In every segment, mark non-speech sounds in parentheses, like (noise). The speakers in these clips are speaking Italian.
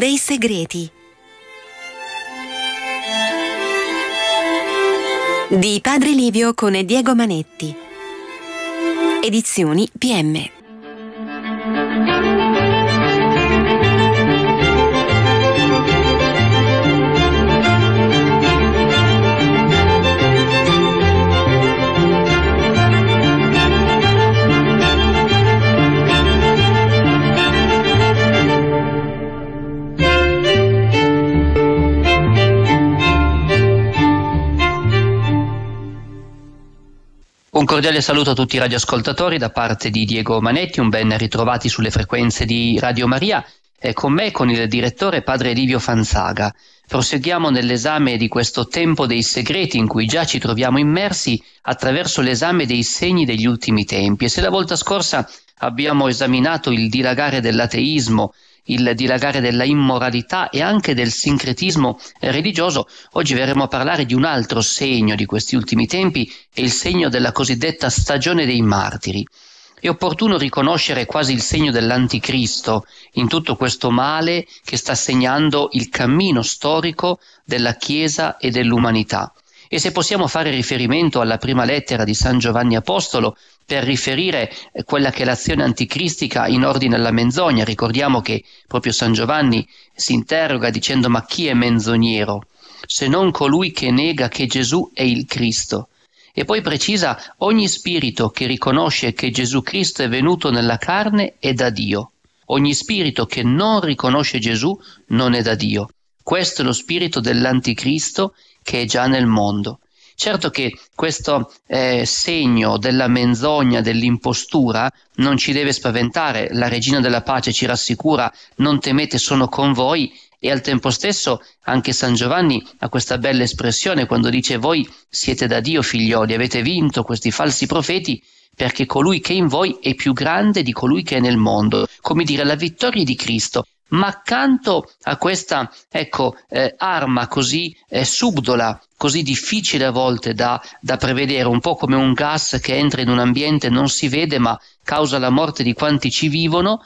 dei segreti. Di Padre Livio con Diego Manetti. Edizioni PM. Un cordiale saluto a tutti i radioascoltatori da parte di Diego Manetti, un ben ritrovati sulle frequenze di Radio Maria e con me con il direttore padre Livio Fanzaga. Proseguiamo nell'esame di questo tempo dei segreti in cui già ci troviamo immersi attraverso l'esame dei segni degli ultimi tempi e se la volta scorsa abbiamo esaminato il dilagare dell'ateismo il dilagare della immoralità e anche del sincretismo religioso, oggi verremo a parlare di un altro segno di questi ultimi tempi, è il segno della cosiddetta stagione dei martiri. È opportuno riconoscere quasi il segno dell'anticristo in tutto questo male che sta segnando il cammino storico della Chiesa e dell'umanità. E se possiamo fare riferimento alla prima lettera di San Giovanni Apostolo, per riferire eh, quella che è l'azione anticristica in ordine alla menzogna. Ricordiamo che proprio San Giovanni si interroga dicendo ma chi è menzognero? Se non colui che nega che Gesù è il Cristo. E poi precisa ogni spirito che riconosce che Gesù Cristo è venuto nella carne è da Dio. Ogni spirito che non riconosce Gesù non è da Dio. Questo è lo spirito dell'anticristo che è già nel mondo. Certo che questo eh, segno della menzogna, dell'impostura, non ci deve spaventare. La regina della pace ci rassicura, non temete, sono con voi. E al tempo stesso anche San Giovanni ha questa bella espressione quando dice voi siete da Dio figlioli, avete vinto questi falsi profeti perché colui che è in voi è più grande di colui che è nel mondo. Come dire, la vittoria di Cristo ma accanto a questa ecco, eh, arma così eh, subdola, così difficile a volte da, da, prevedere, un po' come un gas che entra in un ambiente e non si vede ma causa la morte di quanti ci vivono,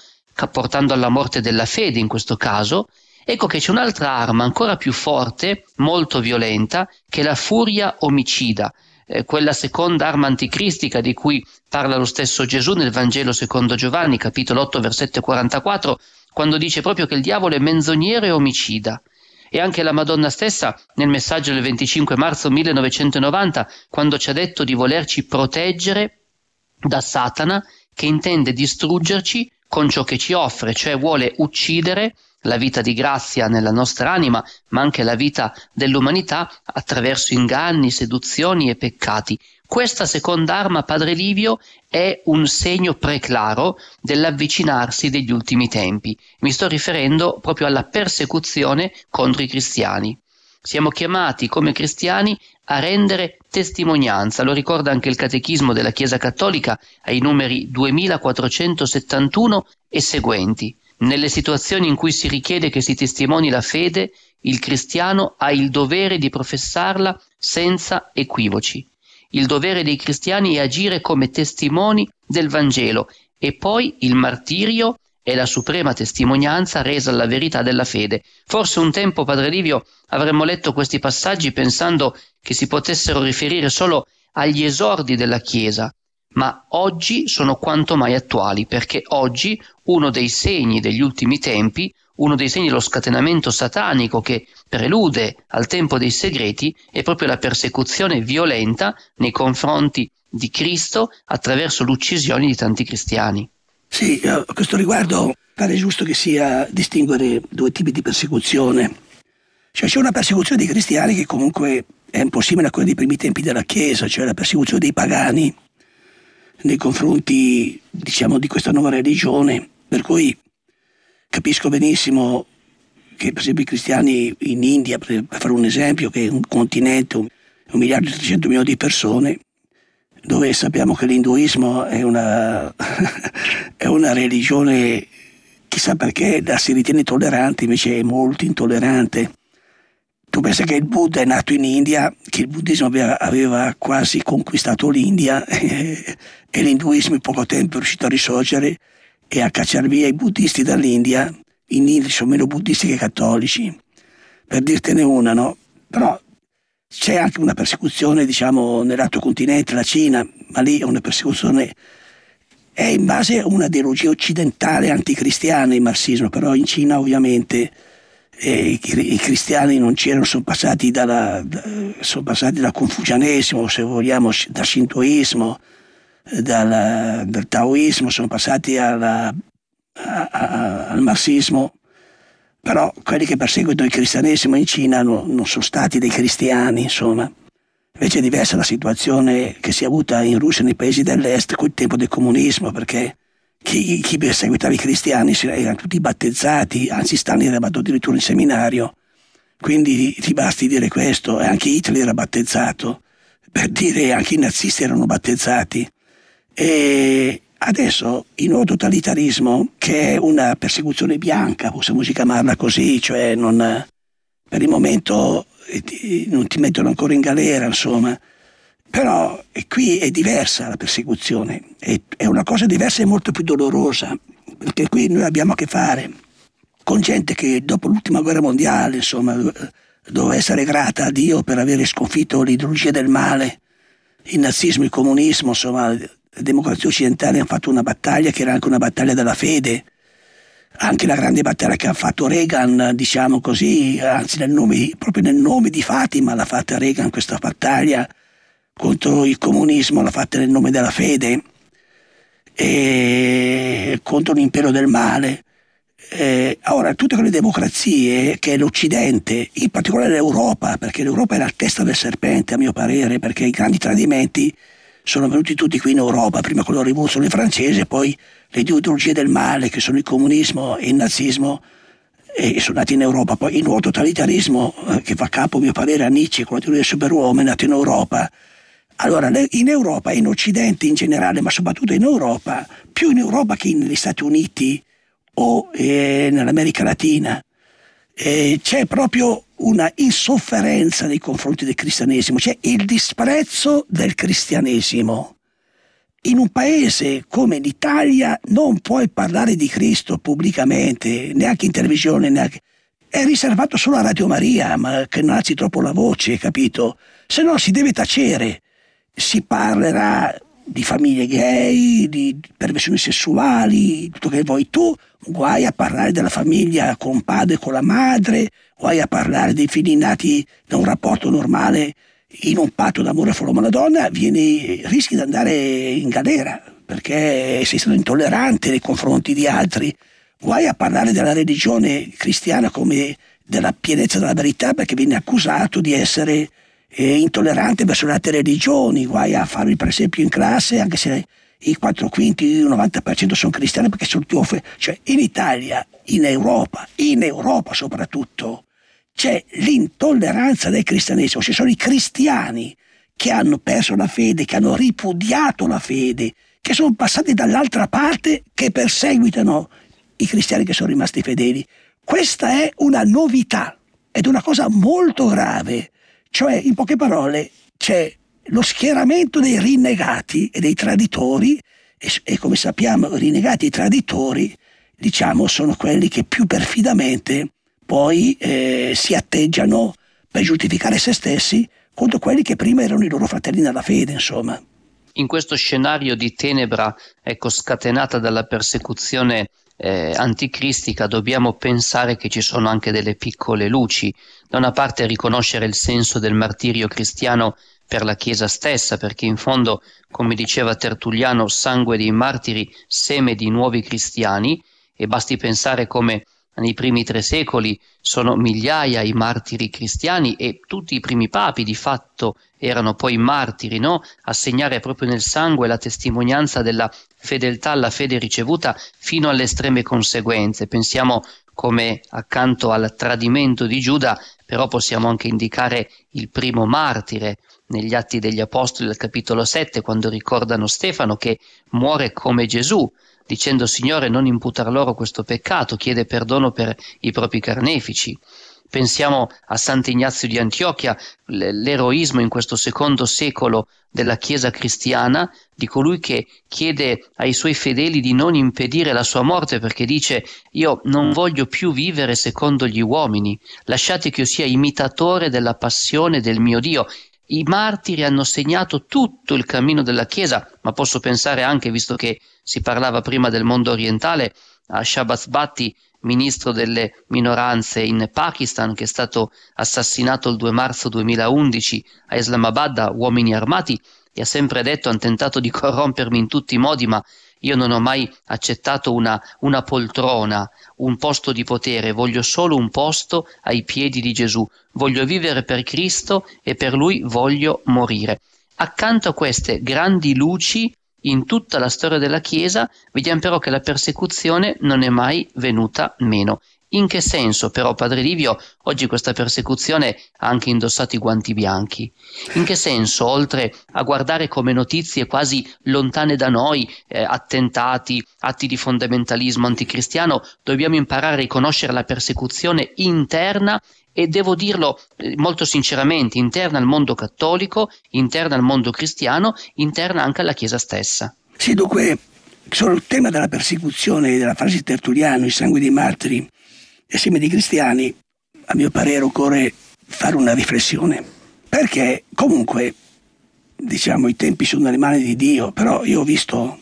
portando alla morte della fede in questo caso, ecco che c'è un'altra arma ancora più forte, molto violenta, che è la furia omicida. Eh, quella seconda arma anticristica di cui parla lo stesso Gesù nel Vangelo secondo Giovanni, capitolo 8, versetto 44, quando dice proprio che il diavolo è menzognero e omicida. E anche la Madonna stessa, nel messaggio del 25 marzo 1990, quando ci ha detto di volerci proteggere da Satana, che intende distruggerci con ciò che ci offre, cioè vuole uccidere la vita di grazia nella nostra anima, ma anche la vita dell'umanità attraverso inganni, seduzioni e peccati. Questa seconda arma, Padre Livio, è un segno preclaro dell'avvicinarsi degli ultimi tempi. Mi sto riferendo proprio alla persecuzione contro i cristiani. Siamo chiamati come cristiani a rendere testimonianza, lo ricorda anche il Catechismo della Chiesa Cattolica ai numeri 2471 e seguenti. Nelle situazioni in cui si richiede che si testimoni la fede, il cristiano ha il dovere di professarla senza equivoci. Il dovere dei cristiani è agire come testimoni del Vangelo e poi il martirio è la suprema testimonianza resa alla verità della fede. Forse un tempo, Padre Livio, avremmo letto questi passaggi pensando che si potessero riferire solo agli esordi della Chiesa, ma oggi sono quanto mai attuali, perché oggi uno dei segni degli ultimi tempi, uno dei segni dello scatenamento satanico che prelude al tempo dei segreti, è proprio la persecuzione violenta nei confronti di Cristo attraverso l'uccisione di tanti cristiani. Sì, a questo riguardo pare giusto che sia distinguere due tipi di persecuzione. Cioè c'è una persecuzione dei cristiani che comunque è impossibile a quella dei primi tempi della Chiesa, cioè la persecuzione dei pagani, nei confronti diciamo, di questa nuova religione, per cui capisco benissimo che per esempio i cristiani in India, per fare un esempio, che è un continente, un, miliardo e 300 milioni di persone, dove sappiamo che l'induismo è una, (laughs) è una religione, chissà perché, la si ritiene tollerante, invece è molto intollerante. Tu pensi che il Buddha è nato in India, che il buddismo aveva, aveva quasi conquistato l'India (laughs) e l'induismo in poco tempo è riuscito a risorgere e a cacciare via i buddisti dall'India in India sono meno buddisti che cattolici, per dirtene una, no? Però c'è anche una persecuzione, diciamo, nell'altro continente, la Cina, ma lì è una persecuzione è in base a una ideologia occidentale anticristiana il marxismo, però in Cina ovviamente eh, i, i, cristiani non c'erano, sono passati, dalla, da, sono passati dal confucianesimo, se vogliamo, dal shintoismo, dal, dal taoismo, sono passati alla, a, a, al marxismo, però quelli che perseguono il cristianesimo in Cina non, non sono stati dei cristiani, insomma. Invece è diversa la situazione che si è avuta in Russia nei paesi dell'est col tempo del comunismo, perché chi, chi perseguitava i cristiani erano tutti battezzati, anzi Stalin era addirittura in seminario. Quindi ti basti dire questo, e anche Hitler era battezzato, per dire anche i nazisti erano battezzati. E adesso il nuovo totalitarismo, che è una persecuzione bianca, possiamo chiamarla così, cioè non, per il momento non ti mettono ancora in galera, insomma. Però qui è diversa la persecuzione, è, una cosa diversa e molto più dolorosa, perché qui noi abbiamo a che fare con gente che dopo l'ultima guerra mondiale, insomma, doveva essere grata a Dio per aver sconfitto l'ideologia del male, il nazismo, il comunismo, insomma, democrazie occidentali hanno fatto una battaglia che era anche una battaglia della fede, anche la grande battaglia che ha fatto Reagan, diciamo così, anzi nel nome, proprio nel nome di Fatima l'ha fatta Reagan questa battaglia contro il comunismo, l'ha fatta nel nome della fede e contro l'impero del male. Eh, ora, tutte quelle democrazie che l'Occidente, in particolare l'Europa, perché l'Europa è la testa del serpente a mio parere, perché i grandi tradimenti sono venuti tutti qui in Europa, prima con la rivoluzione francese, poi le ideologie del male, che sono il comunismo e il nazismo, e sono nati in Europa. Poi il nuovo totalitarismo, eh, che fa capo, a mio parere, a Nietzsche con la teoria del superuomo, è nato in Europa. Allora, in Europa, in Occidente in generale, ma soprattutto in Europa, più in Europa che negli Stati Uniti o eh, nell'America Latina, eh, c'è proprio una insofferenza nei confronti del cristianesimo, c'è il disprezzo del cristianesimo. In un paese come l'Italia non puoi parlare di Cristo pubblicamente, neanche in televisione, neanche... è riservato solo a Radio Maria, ma che non alzi troppo la voce, capito? Se no si deve tacere, si parlerà di famiglie gay, di perversioni sessuali, tutto che vuoi tu, guai a parlare della famiglia con padre e con la madre, guai a parlare dei figli nati da un rapporto normale in un patto d'amore fra l'uomo e la donna, vieni, rischi di andare in galera perché sei stato intollerante nei confronti di altri. Guai a parlare della religione cristiana come della pienezza della verità perché vieni accusato di essere eh, intollerante verso le altre religioni, guai a farlo per esempio in classe anche se i 4 quinti, il 90% sono cristiani perché sono più offe. Cioè in Italia, in Europa, in Europa soprattutto, c'è l'intolleranza del cristianesimo, ci sono i cristiani che hanno perso la fede, che hanno ripudiato la fede, che sono passati dall'altra parte, che perseguitano i cristiani che sono rimasti fedeli. Questa è una novità ed una cosa molto grave. Cioè, in poche parole, c'è lo schieramento dei rinnegati e dei traditori, e, e come sappiamo, rinnegati e traditori, diciamo, sono quelli che più perfidamente poi eh, si atteggiano per giustificare se stessi contro quelli che prima erano i loro fratelli nella fede, insomma. In questo scenario di tenebra, ecco, scatenata dalla persecuzione eh, anticristica, dobbiamo pensare che ci sono anche delle piccole luci. Da una parte riconoscere il senso del martirio cristiano per la Chiesa stessa, perché in fondo, come diceva Tertulliano, sangue dei martiri, seme di nuovi cristiani, e basti pensare come nei primi tre secoli sono migliaia i martiri cristiani e tutti i primi papi di fatto erano poi martiri, no? a segnare proprio nel sangue la testimonianza della fedeltà alla fede ricevuta fino alle estreme conseguenze. Pensiamo come accanto al tradimento di Giuda, però possiamo anche indicare il primo martire negli Atti degli Apostoli al capitolo 7, quando ricordano Stefano che muore come Gesù, dicendo Signore non imputar loro questo peccato, chiede perdono per i propri carnefici. Pensiamo a Sant'Ignazio di Antiochia, l'eroismo in questo secondo secolo della Chiesa cristiana, di colui che chiede ai suoi fedeli di non impedire la sua morte perché dice io non voglio più vivere secondo gli uomini, lasciate che io sia imitatore della passione del mio Dio. I martiri hanno segnato tutto il cammino della Chiesa, ma posso pensare anche, visto che si parlava prima del mondo orientale, a Shabbat Bhatti, ministro delle minoranze in Pakistan, che è stato assassinato il 2 marzo 2011 a Islamabad da uomini armati, e ha sempre detto hanno tentato di corrompermi in tutti i modi, ma io non ho mai accettato una, una poltrona, un posto di potere, voglio solo un posto ai piedi di Gesù, voglio vivere per Cristo e per Lui voglio morire. Accanto a queste grandi luci in tutta la storia della Chiesa vediamo però che la persecuzione non è mai venuta meno. In che senso però, Padre Livio, oggi questa persecuzione ha anche indossato i guanti bianchi? In che senso, oltre a guardare come notizie quasi lontane da noi, eh, attentati, atti di fondamentalismo anticristiano, dobbiamo imparare a riconoscere la persecuzione interna e devo dirlo eh, molto sinceramente, interna al mondo cattolico, interna al mondo cristiano, interna anche alla Chiesa stessa. Sì, dunque, sul tema della persecuzione della frase di Tertulliano, il sangue dei martiri e seme dei cristiani, a mio parere occorre fare una riflessione. Perché comunque, diciamo, i tempi sono nelle mani di Dio, però io ho visto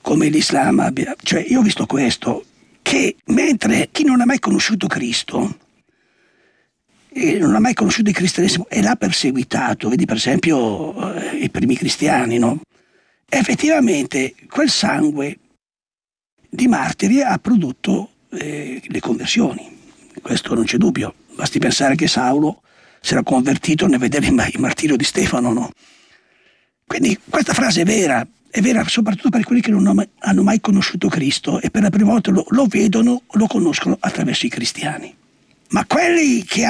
come l'Islam abbia, cioè io ho visto questo, che mentre chi non ha mai conosciuto Cristo, e non ha mai conosciuto il cristianesimo e l'ha perseguitato, vedi per esempio eh, i primi cristiani, no? effettivamente quel sangue di martiri ha prodotto eh, le conversioni, questo non c'è dubbio, basti pensare che Saulo si era convertito nel vedere il martirio di Stefano. No? Quindi questa frase è vera, è vera soprattutto per quelli che non hanno mai conosciuto Cristo e per la prima volta lo, lo vedono, lo conoscono attraverso i cristiani. Ma quelli che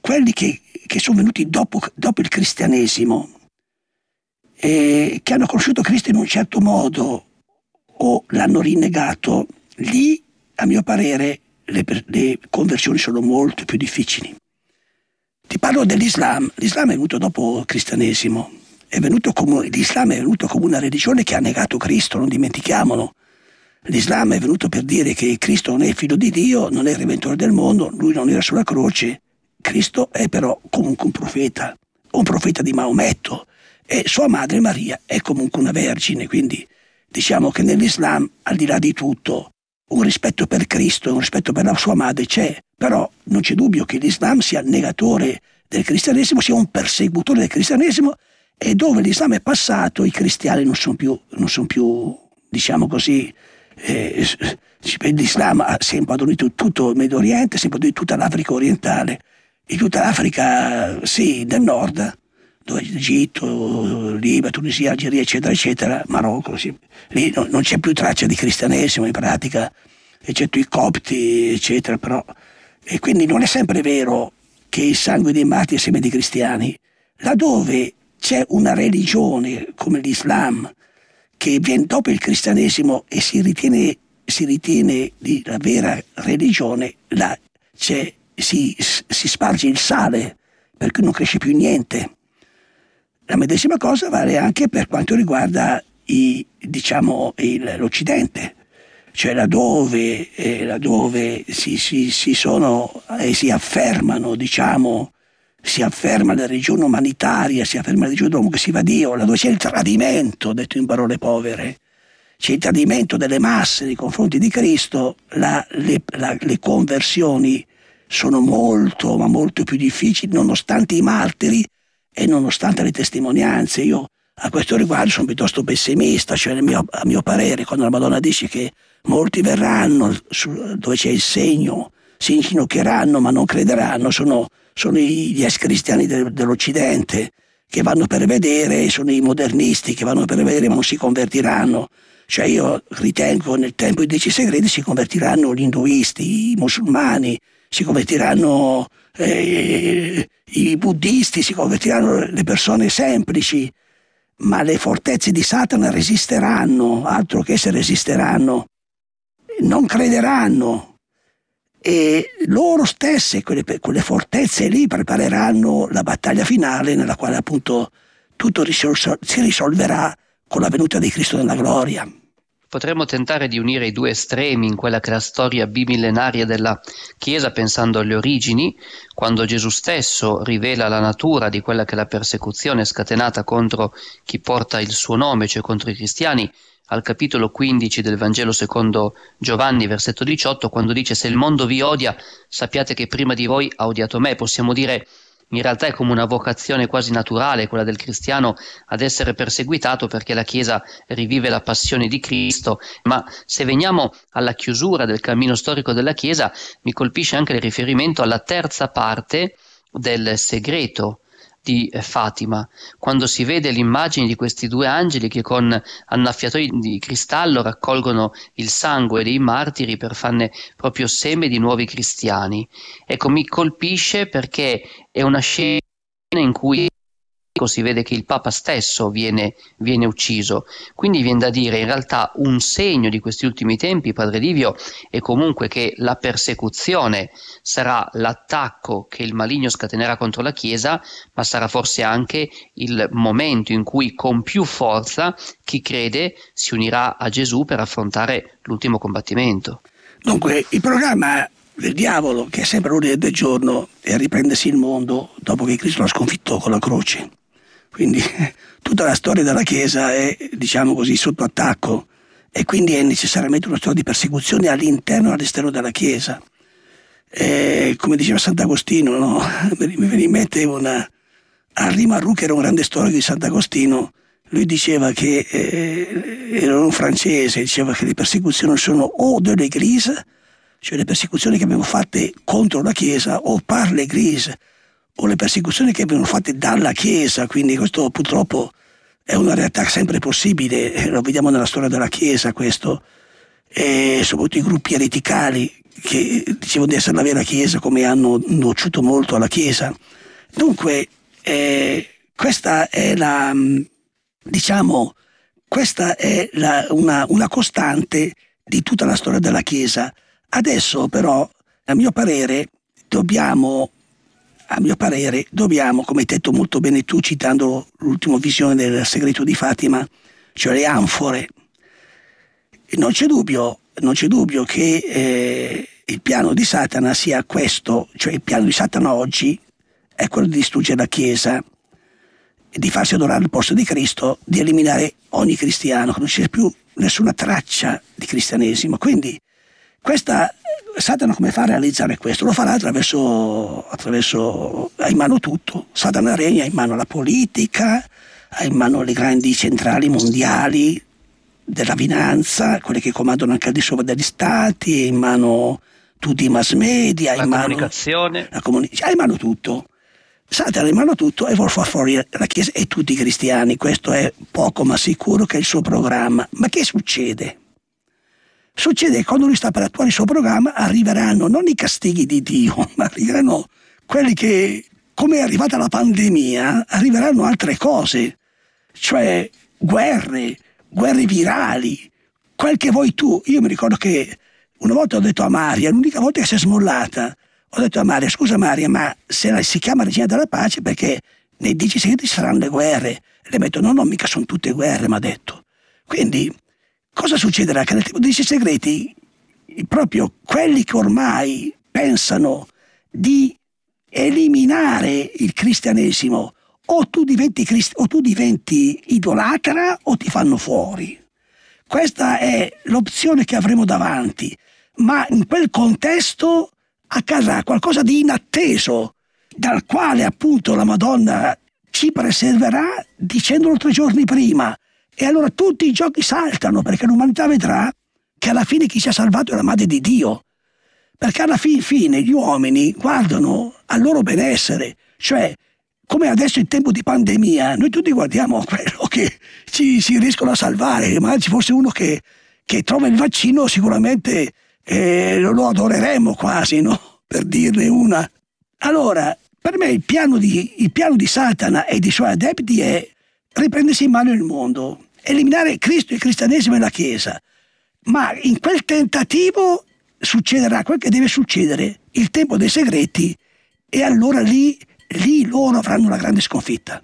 quelli che, che sono venuti dopo, dopo il cristianesimo, e che hanno conosciuto Cristo in un certo modo o l'hanno rinnegato, lì, a mio parere, le, le conversioni sono molto più difficili. Ti parlo dell'Islam. L'Islam è venuto dopo il cristianesimo. Come, L'Islam è venuto come una religione che ha negato Cristo, non dimentichiamolo. L'Islam è venuto per dire che Cristo non è il figlio di Dio, non è il redentore del mondo, lui non era sulla croce. Cristo è però comunque un profeta, un profeta di Maometto e sua madre Maria è comunque una vergine, quindi diciamo che nell'Islam, al di là di tutto, un rispetto per Cristo e un rispetto per la sua madre c'è, però non c'è dubbio che l'Islam sia negatore del cristianesimo, sia un persecutore del cristianesimo e dove l'Islam è passato i cristiani non sono più, non sono più diciamo così, eh, l'Islam ha sempre adorito tutto il Medio Oriente, sempre adorito tutta l'Africa orientale, in tutta l'Africa, sì, del nord, Egitto, Libia, Tunisia, Algeria, eccetera, eccetera, Marocco, sì. lì no, non c'è più traccia di cristianesimo in pratica, eccetto i copti, eccetera, però. E quindi non è sempre vero che il sangue dei martiri è seme di cristiani. Laddove c'è una religione come l'Islam, che viene dopo il cristianesimo e si ritiene, si ritiene la vera religione, là si, si sparge il sale, per cui non cresce più niente. La medesima cosa vale anche per quanto riguarda i, diciamo, il, l'Occidente, cioè laddove, eh, laddove si, si, si, sono eh, si affermano diciamo, si afferma la religione umanitaria, si afferma la religione dell'uomo che si va a Dio, laddove c'è il tradimento, detto in parole povere, c'è il tradimento delle masse nei confronti di Cristo, la, le, la, le, conversioni sono molto, ma molto più difficili, nonostante i martiri e nonostante le testimonianze. Io a questo riguardo sono piuttosto pessimista, cioè mio, a mio parere, quando la Madonna dice che molti verranno su, dove c'è il segno, si inginocchieranno ma non crederanno, sono sono gli ex cristiani dell'Occidente che vanno per vedere, sono i modernisti che vanno per vedere ma non si convertiranno. Cioè io ritengo nel tempo dei dieci segreti si convertiranno gli induisti, i musulmani, si convertiranno eh, i buddisti, si convertiranno le persone semplici, ma le fortezze di Satana resisteranno, altro che se resisteranno, non crederanno e loro stesse, quelle, quelle fortezze lì, prepareranno la battaglia finale nella quale appunto tutto si risolverà con la venuta di Cristo nella gloria. Potremmo tentare di unire i due estremi in quella che è la storia bimillenaria della Chiesa pensando alle origini, quando Gesù stesso rivela la natura di quella che è la persecuzione scatenata contro chi porta il suo nome, cioè contro i cristiani, al capitolo 15 del Vangelo secondo Giovanni, versetto 18, quando dice se il mondo vi odia, sappiate che prima di voi ha odiato me. Possiamo dire in realtà è come una vocazione quasi naturale quella del cristiano ad essere perseguitato perché la Chiesa rivive la passione di Cristo, ma se veniamo alla chiusura del cammino storico della Chiesa mi colpisce anche il riferimento alla terza parte del segreto di Fatima, quando si vede l'immagine di questi due angeli che con annaffiatori di cristallo raccolgono il sangue dei martiri per farne proprio seme di nuovi cristiani. Ecco, mi colpisce perché è una scena in cui si vede che il Papa stesso viene, viene, ucciso. Quindi viene da dire in realtà un segno di questi ultimi tempi, Padre Livio, è comunque che la persecuzione sarà l'attacco che il maligno scatenerà contro la Chiesa, ma sarà forse anche il momento in cui con più forza chi crede si unirà a Gesù per affrontare l'ultimo combattimento. Dunque, il programma del diavolo, che è sempre l'ordine del giorno, è riprendersi il mondo dopo che Cristo l'ha sconfitto con la croce. Quindi (laughs) tutta la storia della Chiesa è, diciamo così, sotto attacco e quindi è necessariamente una storia di persecuzione all'interno e all'esterno della Chiesa. E, come diceva Sant'Agostino, no? (laughs) mi viene in mente una... Henri Marroux, che era un grande storico di Sant'Agostino, lui diceva che eh, era un francese, diceva che le persecuzioni sono o de l'Église, cioè le persecuzioni che abbiamo fatte contro la Chiesa, o par l'Église, o le persecuzioni che vengono fatte dalla Chiesa, quindi questo purtroppo è una realtà sempre possibile, eh, lo vediamo nella storia della Chiesa questo, e soprattutto i gruppi ereticali che dicevano di essere la vera Chiesa come hanno nociuto molto alla Chiesa. Dunque, eh, questa è la, diciamo, questa è la, una, una costante di tutta la storia della Chiesa. Adesso però, a mio parere, dobbiamo a mio parere dobbiamo, come hai detto molto bene tu citando l'ultima visione del segreto di Fatima, cioè le anfore. Non c'è dubbio, non c'è dubbio che eh, il piano di Satana sia questo, cioè il piano di Satana oggi è quello di distruggere la Chiesa, di farsi adorare al posto di Cristo, di eliminare ogni cristiano, che non c'è più nessuna traccia di cristianesimo. Quindi questa Satana come fa a realizzare questo? Lo farà attraverso, attraverso ha in mano tutto. Satana regna, ha in mano la politica, ha in mano le grandi centrali mondiali della finanza, quelle che comandano anche al di sopra degli stati, ha in mano tutti i mass media, la in mano, comunicazione. La comuni- ha in mano tutto. Satana ha in mano tutto e vuole far fuori la Chiesa e tutti i cristiani. Questo è poco ma sicuro che è il suo programma. Ma che succede? Succede che quando lui sta per attuare il suo programma arriveranno non i castighi di Dio, (laughs) ma arriveranno quelli che, come è arrivata la pandemia, arriveranno altre cose, cioè guerre, guerre virali, quel che vuoi tu. Io mi ricordo che una volta ho detto a Maria, l'unica volta che si è smollata, ho detto a Maria, scusa Maria, ma se la, si chiama regina della pace perché nei dieci segreti saranno le guerre. E ha detto, no, no, mica sono tutte guerre, mi ha detto. Quindi Cosa succederà? Che nel tempo dei segreti, proprio quelli che ormai pensano di eliminare il cristianesimo, o tu diventi, crist- o tu diventi idolatra o ti fanno fuori. Questa è l'opzione che avremo davanti, ma in quel contesto accadrà qualcosa di inatteso, dal quale appunto la Madonna ci preserverà dicendolo tre giorni prima. E allora tutti i giochi saltano perché l'umanità vedrà che alla fine chi si è salvato è la madre di Dio. Perché alla fin fine gli uomini guardano al loro benessere, cioè come adesso in tempo di pandemia, noi tutti guardiamo (laughs) quello che ci si riescono a salvare, ma ci fosse uno che, che trova il vaccino sicuramente eh, lo adoreremmo quasi, no? per dirne una. Allora, per me il piano di, il piano di Satana e dei suoi adepti è riprendersi in mano il mondo eliminare Cristo, il cristianesimo e la Chiesa. Ma in quel tentativo succederà quel che deve succedere, il tempo dei segreti, e allora lì, lì loro avranno la grande sconfitta.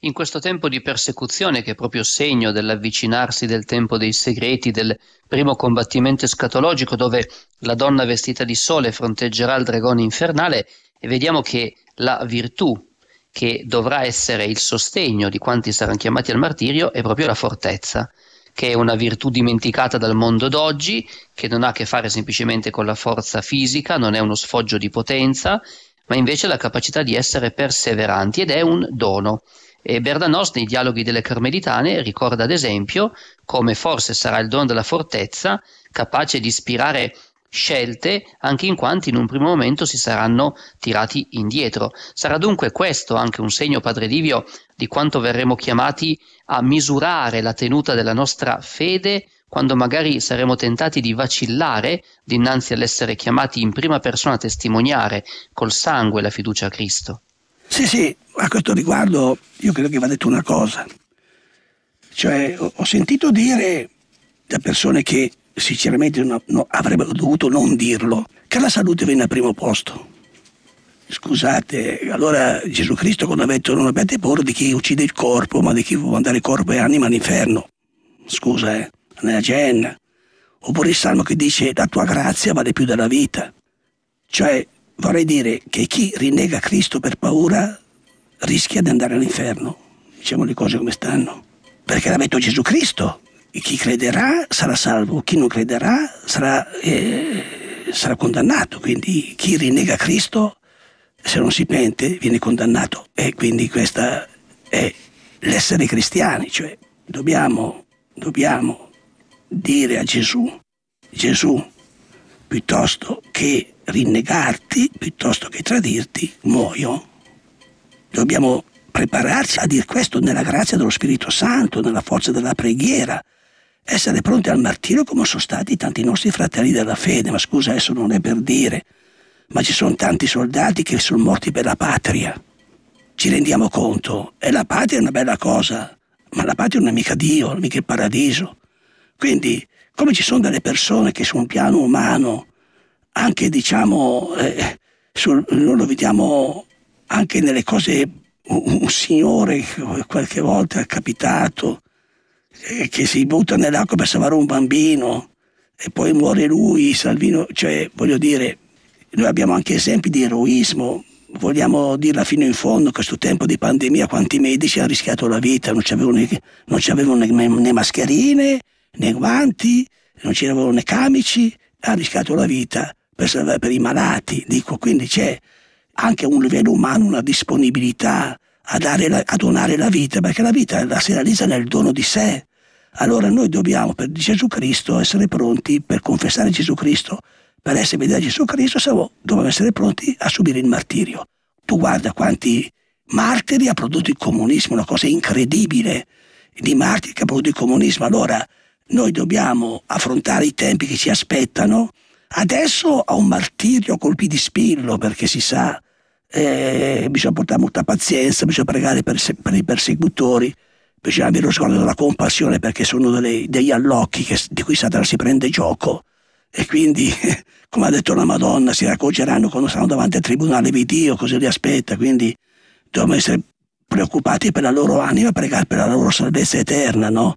In questo tempo di persecuzione, che è proprio segno dell'avvicinarsi del tempo dei segreti, del primo combattimento escatologico, dove la donna vestita di sole fronteggerà il dragone infernale, e vediamo che la virtù che dovrà essere il sostegno di quanti saranno chiamati al martirio è proprio la fortezza che è una virtù dimenticata dal mondo d'oggi, che non ha a che fare semplicemente con la forza fisica, non è uno sfoggio di potenza, ma invece la capacità di essere perseveranti ed è un dono. E Bernanos nei dialoghi delle Carmelitane ricorda ad esempio come forse sarà il dono della fortezza capace di ispirare scelte anche in quanto in un primo momento si saranno tirati indietro. Sarà dunque questo anche un segno, Padre Livio, di quanto verremo chiamati a misurare la tenuta della nostra fede quando magari saremo tentati di vacillare dinanzi all'essere chiamati in prima persona a testimoniare col sangue la fiducia a Cristo. Sì, sì, a questo riguardo io credo che va detto una cosa. Cioè, ho sentito dire da persone che sinceramente no, no, avrebbero dovuto non dirlo, che la salute viene al primo posto. Scusate, allora Gesù Cristo quando ha detto non abbiate paura di chi uccide il corpo, ma di chi può mandare corpo e anima all'inferno. Scusa, eh, nella genna. Oppure il salmo che dice la tua grazia vale più della vita. Cioè, vorrei dire che chi rinnega Cristo per paura rischia di andare all'inferno. Diciamo le cose come stanno. Perché l'ha detto Gesù Cristo chi crederà sarà salvo, chi non crederà sarà, eh, sarà condannato. Quindi chi rinnega Cristo, se non si pente, viene condannato. E quindi questo è l'essere cristiani, cioè dobbiamo, dobbiamo dire a Gesù, Gesù, piuttosto che rinnegarti, piuttosto che tradirti, muoio. Dobbiamo prepararci a dire questo nella grazia dello Spirito Santo, nella forza della preghiera, essere pronti al martirio come sono stati tanti nostri fratelli della fede, ma scusa adesso non è per dire, ma ci sono tanti soldati che sono morti per la patria. Ci rendiamo conto? E la patria è una bella cosa, ma la patria non è mica Dio, non è mica il paradiso. Quindi, come ci sono delle persone che su un piano umano, anche diciamo, eh, sul, noi lo vediamo anche nelle cose, un, un signore qualche volta è capitato, che si butta nell'acqua per salvare un bambino e poi muore lui, Salvino, cioè voglio dire, noi abbiamo anche esempi di eroismo, vogliamo dirla fino in fondo, questo tempo di pandemia quanti medici hanno rischiato la vita, non c'avevano, non c'avevano né, né mascherine, né guanti, non c'erano né camici, hanno rischiato la vita per, per i malati, dico, quindi c'è anche a un livello umano una disponibilità a, la, a donare la vita, perché la vita la si realizza nel dono di sé. Allora noi dobbiamo per Gesù Cristo essere pronti per confessare Gesù Cristo, per essere fedeli a Gesù Cristo, siamo, dobbiamo essere pronti a subire il martirio. Tu guarda quanti martiri ha prodotto il comunismo, una cosa incredibile di martiri che ha prodotto il comunismo. Allora noi dobbiamo affrontare i tempi che ci aspettano. Adesso a un martirio a colpi di spillo, perché si sa eh, bisogna portare molta pazienza, bisogna pregare per, per i persecutori, bisogna avere lo sguardo della compassione perché sono delle, degli allocchi che, di cui Satana si prende gioco e quindi, (laughs) come ha detto la Madonna, si raccoglieranno quando saranno davanti al tribunale di Dio, cosa li aspetta, quindi dobbiamo essere preoccupati per la loro anima, pregare per la loro salvezza eterna, no?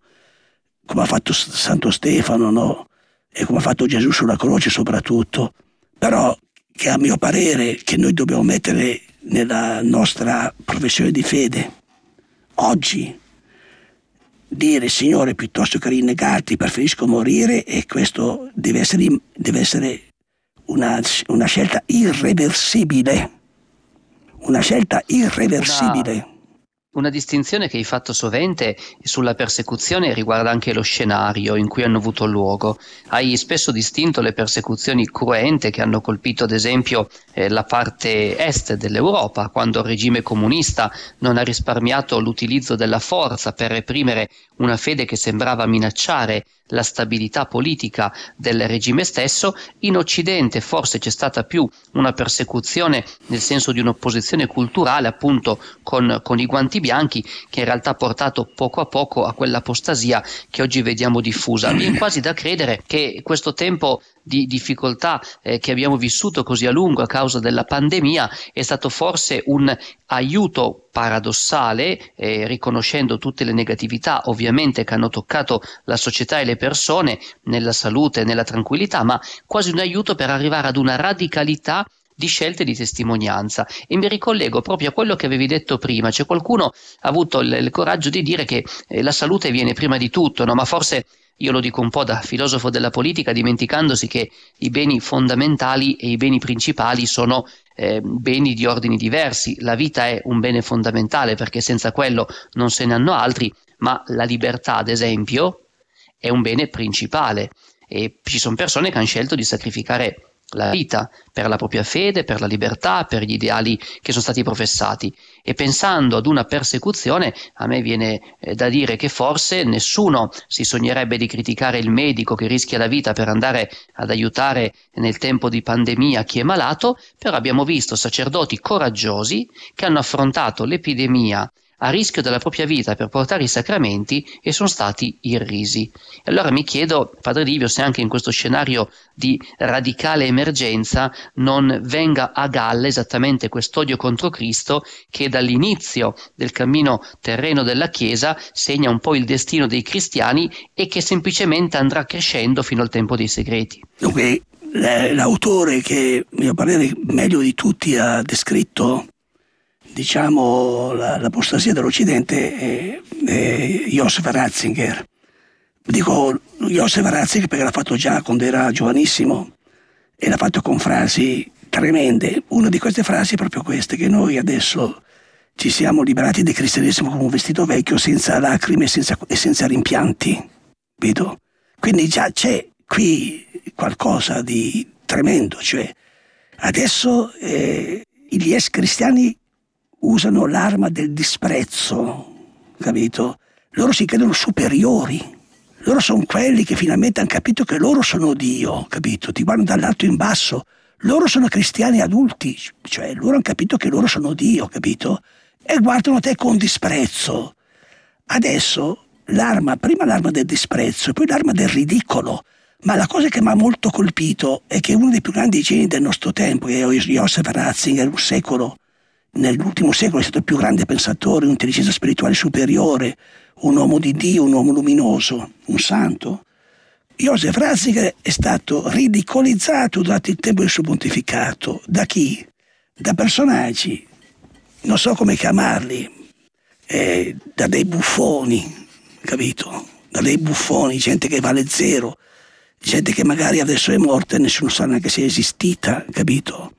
Come ha fatto Santo Stefano, no? E come ha fatto Gesù sulla croce soprattutto. Però che a mio parere che noi dobbiamo mettere nella nostra professione di fede. Oggi dire Signore piuttosto che rinnegarti preferisco morire e questo deve essere, deve essere una, una, scelta irreversibile. Una scelta irreversibile. No una distinzione che hai fatto sovente sulla persecuzione riguarda anche lo scenario in cui hanno avuto luogo. Hai spesso distinto le persecuzioni cruente che hanno colpito ad esempio eh, la parte est dell'Europa, quando il regime comunista non ha risparmiato l'utilizzo della forza per reprimere una fede che sembrava minacciare la stabilità politica del regime stesso, in Occidente forse c'è stata più una persecuzione nel senso di un'opposizione culturale appunto con, con i guanti bianchi che in realtà ha portato poco a poco a quell'apostasia che oggi vediamo diffusa. Viene quasi da credere che questo tempo di difficoltà eh, che abbiamo vissuto così a lungo a causa della pandemia è stato forse un aiuto paradossale, eh, riconoscendo tutte le negatività ovviamente che hanno toccato la società e le persone nella salute nella tranquillità, ma quasi un aiuto per arrivare ad una radicalità di scelte di testimonianza e mi ricollego proprio a quello che avevi detto prima, cioè qualcuno ha avuto il, il coraggio di dire che eh, la salute viene prima di tutto, no? ma forse io lo dico un po' da filosofo della politica, dimenticandosi che i beni fondamentali e i beni principali sono eh, beni di ordini diversi. La vita è un bene fondamentale perché senza quello non se ne hanno altri, ma la libertà, ad esempio, è un bene principale. E ci sono persone che hanno scelto di sacrificare la vita, per la propria fede, per la libertà, per gli ideali che sono stati professati. E pensando ad una persecuzione, a me viene eh, da dire che forse nessuno si sognerebbe di criticare il medico che rischia la vita per andare ad aiutare nel tempo di pandemia chi è malato, però abbiamo visto sacerdoti coraggiosi che hanno affrontato l'epidemia a rischio della propria vita per portare i sacramenti e sono stati irrisi. E allora mi chiedo, Padre Livio, se anche in questo scenario di radicale emergenza non venga a galla esattamente quest'odio contro Cristo che dall'inizio del cammino terreno della Chiesa segna un po' il destino dei cristiani e che semplicemente andrà crescendo fino al tempo dei segreti. Dunque, l'autore che, a mio parere, meglio di tutti ha descritto diciamo, la, l'apostasia dell'Occidente è, è Josef Ratzinger. Dico Josef Ratzinger perché l'ha fatto già quando era giovanissimo e l'ha fatto con frasi tremende. Una di queste frasi è proprio questa, che noi adesso ci siamo liberati del cristianesimo come un vestito vecchio senza lacrime e senza, e senza rimpianti. Vedo? Quindi già c'è qui qualcosa di tremendo, cioè adesso eh, gli ex cristiani usano l'arma del disprezzo, capito? Loro si credono superiori. Loro sono quelli che finalmente hanno capito che loro sono Dio, capito? Ti guardano dall'alto in basso. Loro sono cristiani adulti, cioè loro hanno capito che loro sono Dio, capito? E guardano te con disprezzo. Adesso l'arma, prima l'arma del disprezzo e poi l'arma del ridicolo. Ma la cosa che mi ha molto colpito è che uno dei più grandi geni del nostro tempo, che è Joseph Ratzinger, un secolo nell'ultimo secolo è stato il più grande pensatore, un'intelligenza spirituale superiore, un uomo di Dio, un uomo luminoso, un santo. Joseph Ratzinger è stato ridicolizzato durante il tempo del suo pontificato. Da chi? Da personaggi, non so come chiamarli, eh, da dei buffoni, capito? Da dei buffoni, gente che vale zero, gente che magari adesso è morta e nessuno sa neanche se è esistita, capito?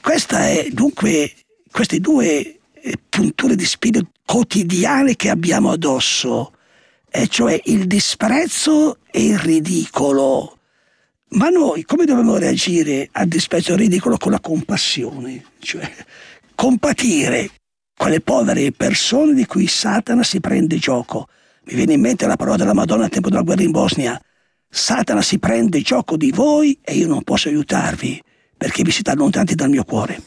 Questa è dunque queste due eh, punture di spirito quotidiane che abbiamo addosso, e cioè il disprezzo e il ridicolo. Ma noi come dobbiamo reagire al disprezzo e al ridicolo con la compassione? Cioè compatire quelle povere persone di cui Satana si prende gioco. Mi viene in mente la parola della Madonna al tempo della guerra in Bosnia. Satana si prende gioco di voi e io non posso aiutarvi perché vi siete allontanati dal mio cuore.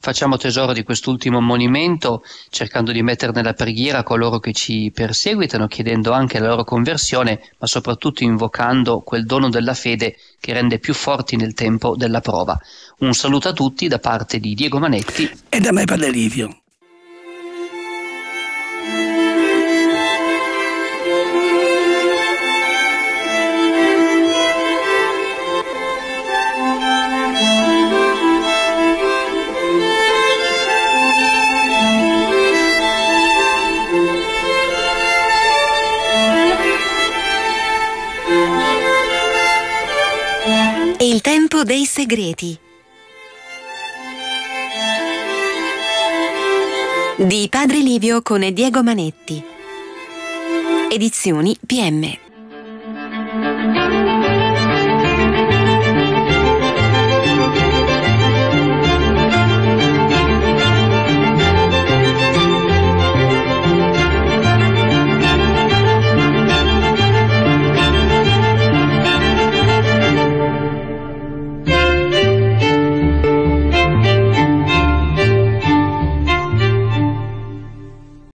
Facciamo tesoro di quest'ultimo monumento, cercando di mettere nella preghiera coloro che ci perseguitano, chiedendo anche la loro conversione, ma soprattutto invocando quel dono della fede che rende più forti nel tempo della prova. Un saluto a tutti da parte di Diego Manetti e da me Padre Livio. Segreti. Di Padre Livio con Diego Manetti. Edizioni PM.